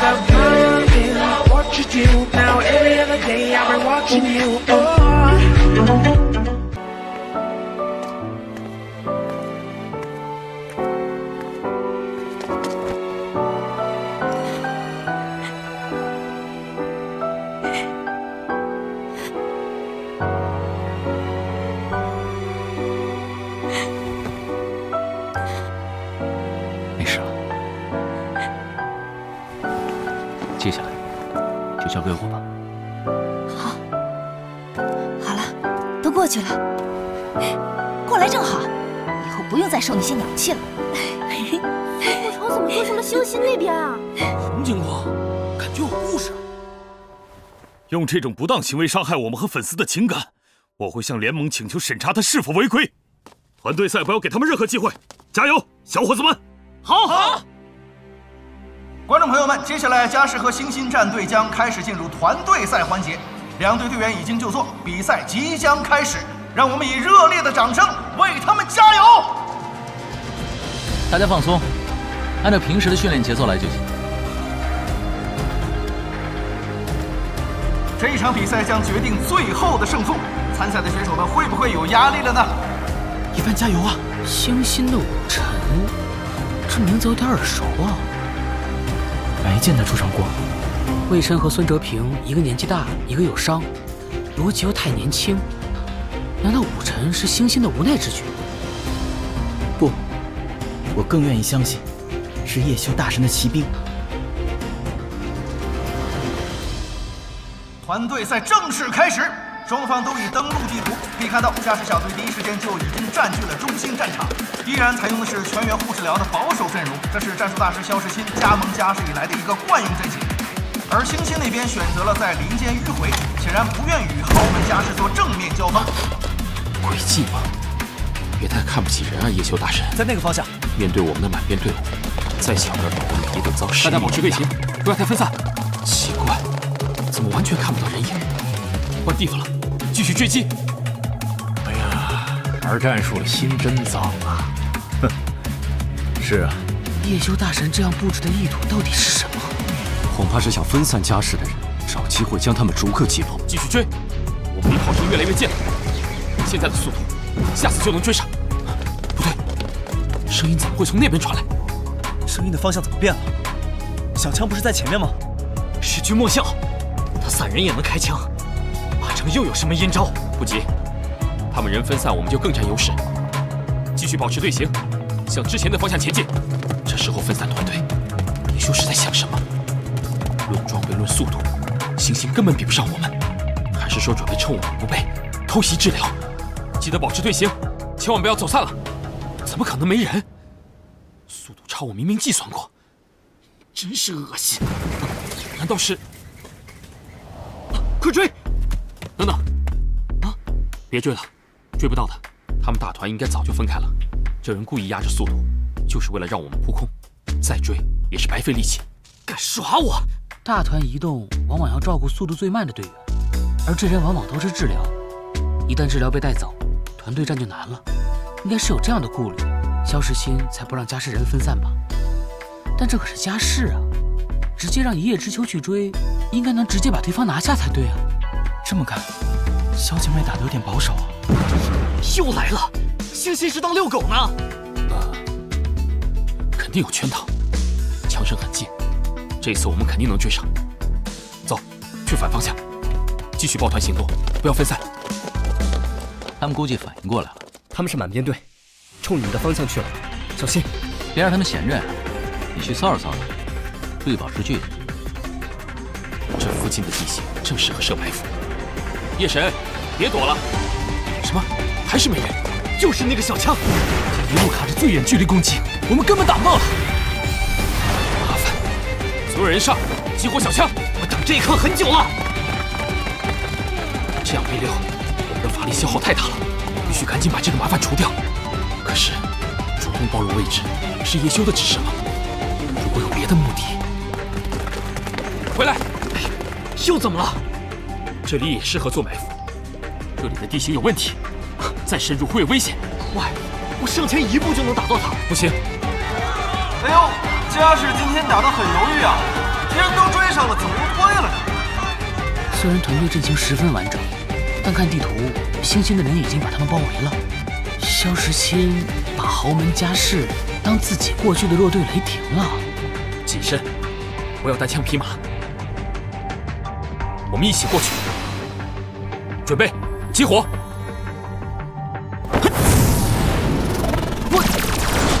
the burden. What you do now? Every other day I've been watching you. Oh. 过去了，过来正好，以后不用再受那些鸟气了。不成怎么说什么星星那边啊？什么情况？感觉有故事。用这种不当行为伤害我们和粉丝的情感，我会向联盟请求审查他是否违规。团队赛不要给他们任何机会，加油，小伙子们！好，好。观众朋友们，接下来嘉世和星星战队将开始进入团队赛环节，两队队员已经就座，比赛即将开始，让我们以热烈的掌声为他们加油！大家放松，按照平时的训练节奏来就行。这一场比赛将决定最后的胜负，参赛的选手们会不会有压力了呢？一帆加油啊！星星的武尘，这名字有点耳熟啊，没见他出场过。魏琛和孙哲平，一个年纪大，一个有伤，逻辑又太年轻，难道武臣是星星的无奈之举？不，我更愿意相信，是叶修大神的骑兵。团队赛正式开始，双方都已登陆地图，可以看到嘉世小队第一时间就已经占据了中心战场，依然采用的是全员护士疗的保守阵容，这是战术大师肖时钦加盟嘉世以来的一个惯用阵型。而星星那边选择了在林间迂回，显然不愿与豪门家世做正面交锋。诡计吗？别太看不起人啊，叶修大神！在那个方向，面对我们的满编队伍，再小的保护也得遭实大家保持队形，不要太分散。奇怪，怎么完全看不到人影？换地方了，继续追击。哎呀，玩战术的心真脏啊！哼，是啊。叶修大神这样布置的意图到底是什么？恐怕是想分散家世的人，找机会将他们逐个击破。继续追，我们离炮声越来越近了。现在的速度，下次就能追上。不对，声音怎么会从那边传来？声音的方向怎么变了？小枪不是在前面吗？是君莫笑，他散人也能开枪，马成又有什么阴招？不急，他们人分散，我们就更占优势。继续保持队形，向之前的方向前进。这时候分散团队，你说是在想什么？论装备，论速度，星星根本比不上我们。还是说准备趁我们不备偷袭治疗？记得保持队形，千万不要走散了。怎么可能没人？速度差我明明计算过，真是恶心。难道是？啊、快追！等等，啊！别追了，追不到的。他们大团应该早就分开了。这人故意压着速度，就是为了让我们扑空。再追也是白费力气。敢耍我！大团移动往往要照顾速度最慢的队员，而这人往往都是治疗。一旦治疗被带走，团队战就难了。应该是有这样的顾虑，肖时钦才不让家世人分散吧？但这可是家世啊！直接让一叶知秋去追，应该能直接把对方拿下才对啊！这么看，小姐妹打得有点保守啊！又来了，星星是当遛狗呢？呃，肯定有圈套，枪声很近，这次我们肯定能追上。走，去反方向，继续抱团行动，不要分散。他们估计反应过来了，他们是满编队，冲你们的方向去了，小心，别让他们闲着呀！你去骚扰骚扰，注意保持距离。这附近的地形正适合设埋伏。夜神，别躲了！什么？还是没人？就是那个小枪，一路卡着最远距离攻击，我们根本打不到他。所有人上，激活小枪！我等这一刻很久了。这样没溜，我们的法力消耗太大了，必须赶紧把这个麻烦除掉。可是，主动暴露位置是叶修的指示吗？如果有别的目的，回来！又怎么了？这里也适合做埋伏，这里的地形有问题，再深入会有危险。喂，我上前一步就能打到他，不行！哎呦，家世今天打得很犹豫啊，敌人都追上了，怎么又退了呢。虽然团队阵型十分完整，但看地图，星星的人已经把他们包围了。萧时钦把豪门家世当自己过去的弱队雷霆了。谨慎，不要单枪匹马。我们一起过去。准备，集火！我，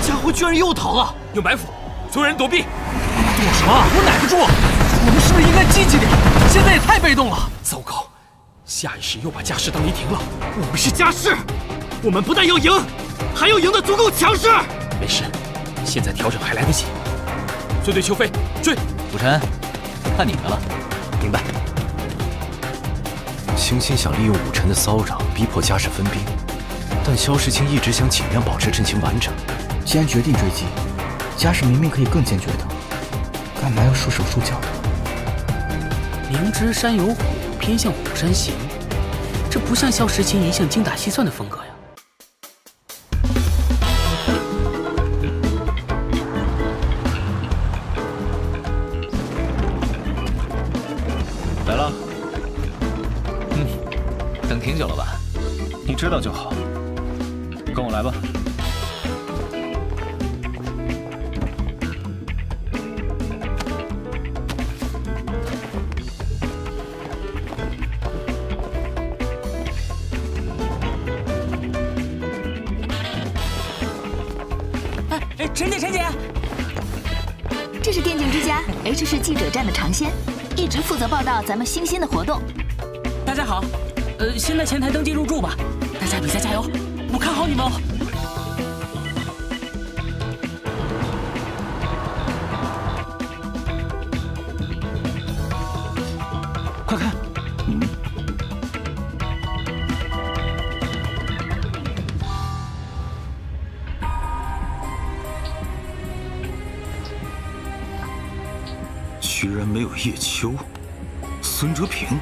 家伙居然又逃了！有埋伏，所有人躲避。躲什么？我耐不住！我们是不是应该积极点？现在也太被动了。糟糕，下意识又把家世当雷霆了。我们是家世，我们不但要赢，还要赢得足够强势。没事，现在调整还来得及。追对邱飞，追！武臣，看你的了。明白。星星想利用武臣的骚扰逼迫家世分兵，但萧时清一直想尽量保持阵型完整。既然决定追击，家世明明可以更坚决的，干嘛要束手束脚的？明知山有虎，偏向虎山行，这不像肖时钦一向精打细算的风格呀。陈姐，陈姐，这是电竞之家，H 市记者站的常先，一直负责报道咱们新鲜的活动。大家好，呃，先在前台登记入住吧。大家比赛加油，我看好你们哦。快看，叶秋、孙哲平，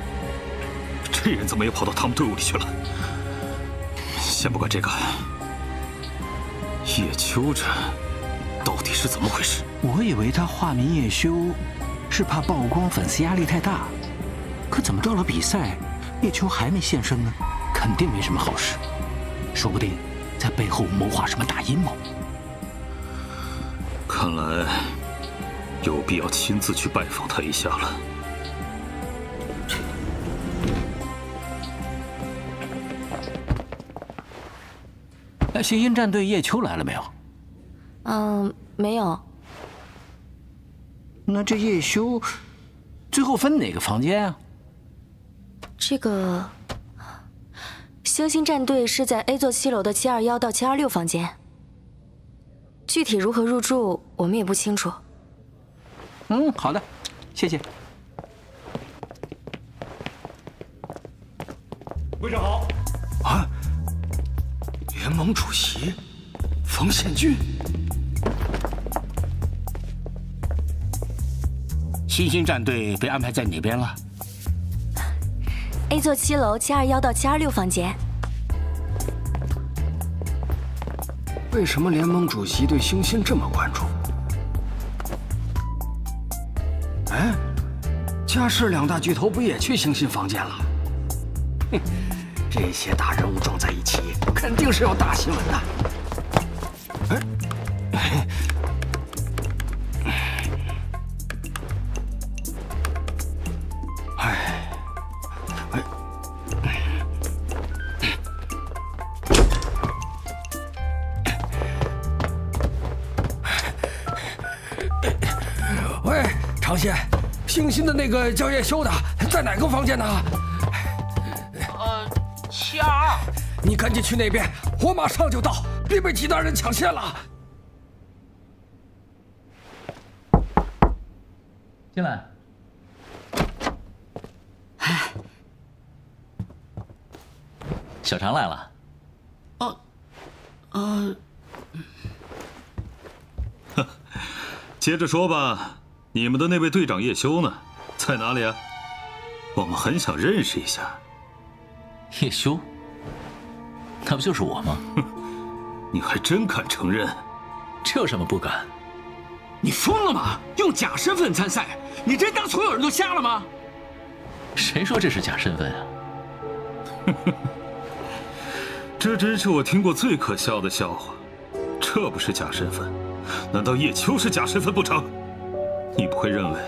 这人怎么也跑到他们队伍里去了？先不管这个，叶秋这到底是怎么回事？我以为他化名叶修是怕曝光粉丝压力太大，可怎么到了比赛，叶秋还没现身呢？肯定没什么好事，说不定在背后谋划什么大阴谋。看来有必要亲自去拜访他一下了。那星星战队叶秋来了没有？嗯，没有。那这叶修最后分哪个房间啊？这个星星战队是在 A 座七楼的七二幺到七二六房间，具体如何入住我们也不清楚。嗯，好的，谢谢。会长好。啊！联盟主席冯宪俊。星星战队被安排在哪边了？A 座七楼七二幺到七二六房间。为什么联盟主席对星星这么关注？家世两大巨头不也去星星房间了？哼，这些大人物撞在一起，肯定是要大新闻的。哎。那个叫叶修的在哪个房间呢？呃，七二二。你赶紧去那边，我马上就到，别被其他人抢先了。进来。小常来了。哦，呃，接着说吧，你们的那位队长叶修呢？在哪里啊？我们很想认识一下。叶修，那不就是我吗？你还真敢承认？这有什么不敢？你疯了吗？用假身份参赛，你真当所有人都瞎了吗？谁说这是假身份啊？这真是我听过最可笑的笑话。这不是假身份，难道叶秋是假身份不成？你不会认为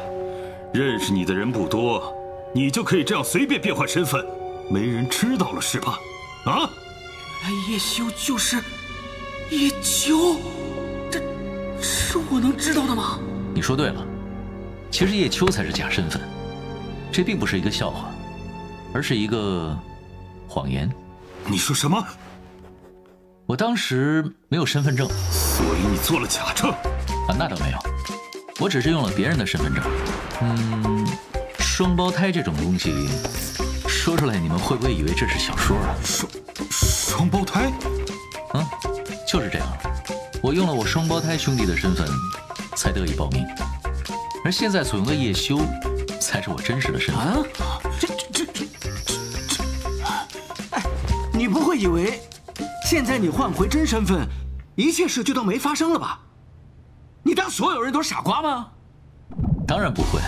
认识你的人不多，你就可以这样随便变换身份，没人知道了是吧？啊？哎，叶修就是叶秋，这是我能知道的吗？你说对了，其实叶秋才是假身份。这并不是一个笑话，而是一个谎言。你说什么？我当时没有身份证，所以你做了假证？啊，那倒没有，我只是用了别人的身份证。嗯，双胞胎这种东西，说出来你们会不会以为这是小说啊？双双胞胎？嗯，就是这样。我用了我双胞胎兄弟的身份，才得以报名。而现在所用的叶修，才是我真实的身份。啊，这这这这这！哎，你不会以为？现在你换回真身份，一切事就都没发生了吧？你当所有人都是傻瓜吗？当然不会。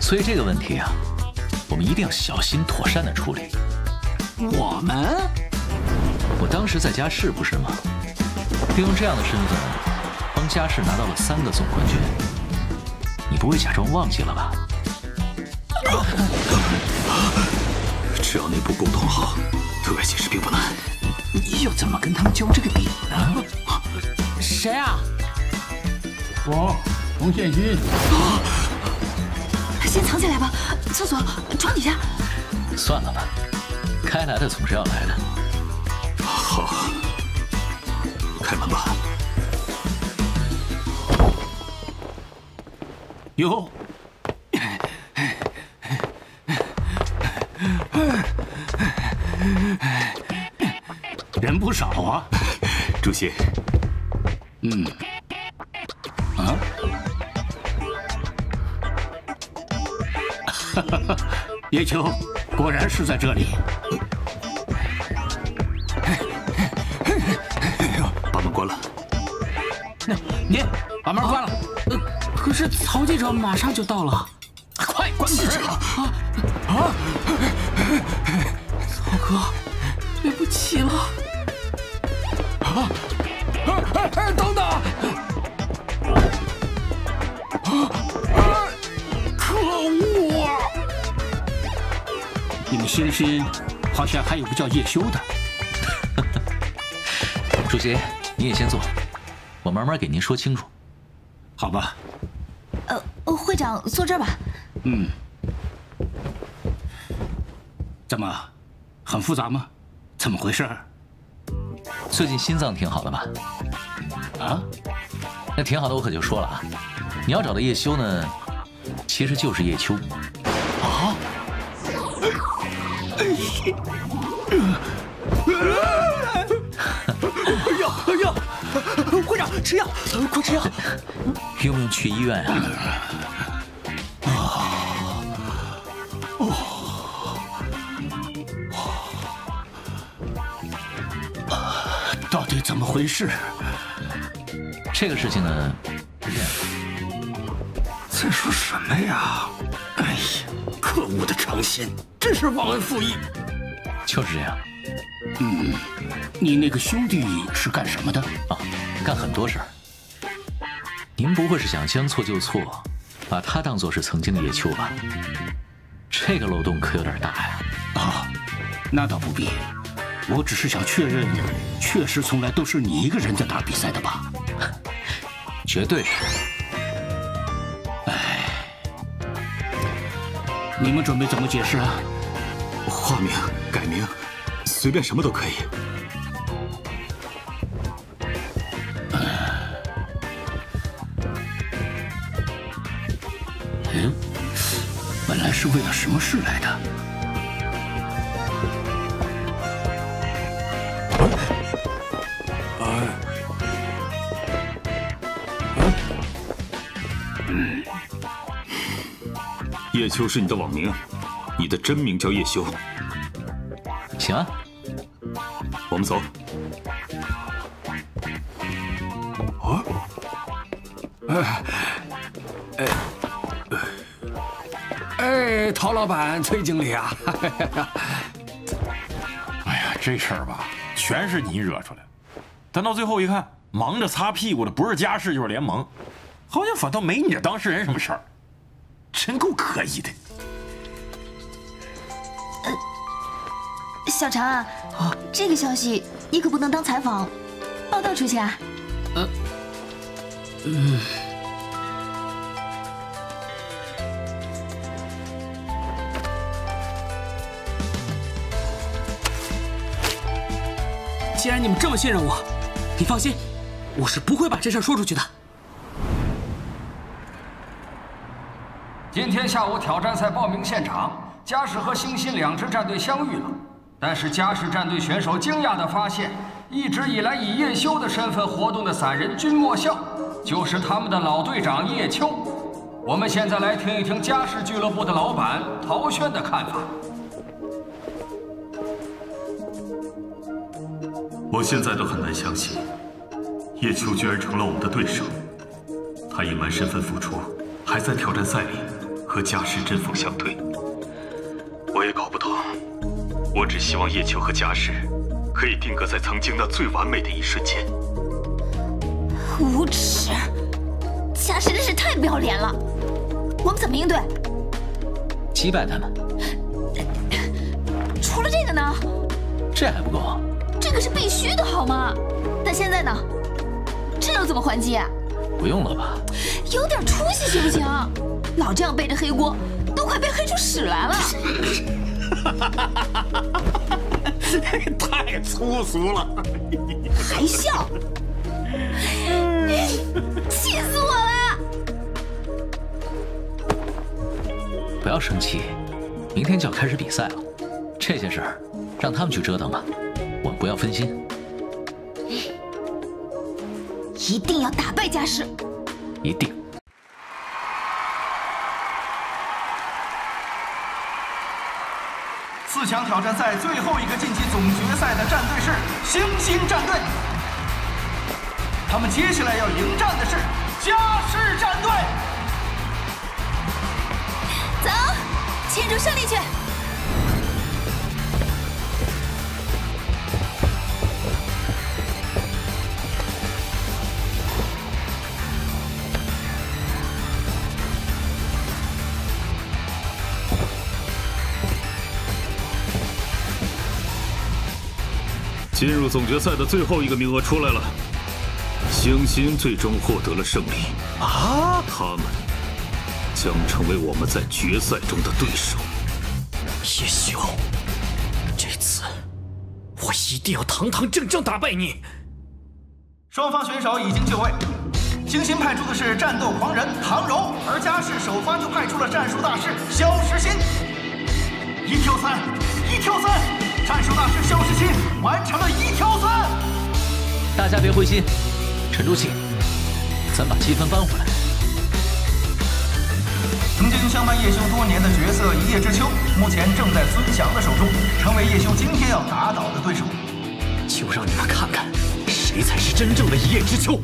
所以这个问题啊，我们一定要小心妥善的处理。我们？我当时在嘉世不是吗？利用这样的身份帮嘉世拿到了三个总冠军。你不会假装忘记了吧？只要内部沟通好，对外解释并不难。你要怎么跟他们交这个底呢？谁啊？我，洪宪勋。先藏起来吧，厕所、床底下。算了吧，该来的总是要来的。好，开门吧。哟，人不少啊，主席。嗯。叶秋，果然是在这里。把门关了。那您把门关了。呃，可是曹记者马上就到了，快关门！啊啊！曹哥，对不起了。啊！等等！你们星星好像还有个叫叶修的。主席，你也先坐，我慢慢给您说清楚。好吧。呃，会长坐这儿吧。嗯。怎么，很复杂吗？怎么回事？最近心脏挺好的吧？啊？那挺好的，我可就说了啊，你要找的叶修呢，其实就是叶秋。哎呀！哎呀！会长，吃药，快吃药！用不用去医院啊？啊！哦。到底怎么回事？这个事情呢，是这样。在说什么呀？哎呀，可恶的长仙，真是忘恩负义。就是这样。嗯，你那个兄弟是干什么的？啊，干很多事儿。您不会是想将错就错，把他当做是曾经的叶秋吧？这个漏洞可有点大呀。啊，那倒不必。我只是想确认，确实从来都是你一个人在打比赛的吧？绝对是。你们准备怎么解释啊？化名、改名，随便什么都可以。嗯，本来是为了什么事来的？叶秋是你的网名，你的真名叫叶修。行啊，我们走。啊？哎，哎，陶老板、崔经理啊！哎呀，这事儿吧，全是你惹出来的。但到最后一看，忙着擦屁股的不是家事就是联盟，好像反倒没你这当事人什么事儿，真够可疑的。小常啊，这个消息你可不能当采访报道出去啊。呃，嗯。既然你们这么信任我，你放心，我是不会把这事说出去的。今天下午挑战赛报名现场，嘉世和星星两支战队相遇了。但是嘉世战队选手惊讶地发现，一直以来以叶修的身份活动的散人君莫笑，就是他们的老队长叶秋。我们现在来听一听嘉世俱乐部的老板陶轩的看法。我现在都很难相信，叶秋居然成了我们的对手。他隐瞒身份复出，还在挑战赛里和嘉世针锋相对。我也搞不懂，我只希望叶秋和嘉世可以定格在曾经那最完美的一瞬间。无耻！嘉世真是太不要脸了。我们怎么应对？击败他们。除了这个呢？这还不够。这个是必须的，好吗？但现在呢？这又怎么还击？不用了吧？有点出息行不行？老这样背着黑锅，都快背黑出屎来了！太粗俗了！还笑？气死我了！不要生气，明天就要开始比赛了，这些事儿让他们去折腾吧。我们不要分心，一定要打败嘉世，一定。强挑战赛最后一个晋级总决赛的战队是星星战队，他们接下来要迎战的是嘉世战队。走，庆祝胜利去！总决赛的最后一个名额出来了，星星最终获得了胜利啊！他们将成为我们在决赛中的对手。叶修，这次我一定要堂堂正正打败你。双方选手已经就位，星星派出的是战斗狂人唐柔，而嘉世首发就派出了战术大师肖时钦。一挑三，一挑三。战术大师肖时钦完成了一挑三，大家别灰心，沉住气，咱把积分扳回来。曾经相伴叶修多年的角色一叶知秋，目前正在孙翔的手中，成为叶修今天要打倒的对手。就让你们看看，谁才是真正的一叶知秋。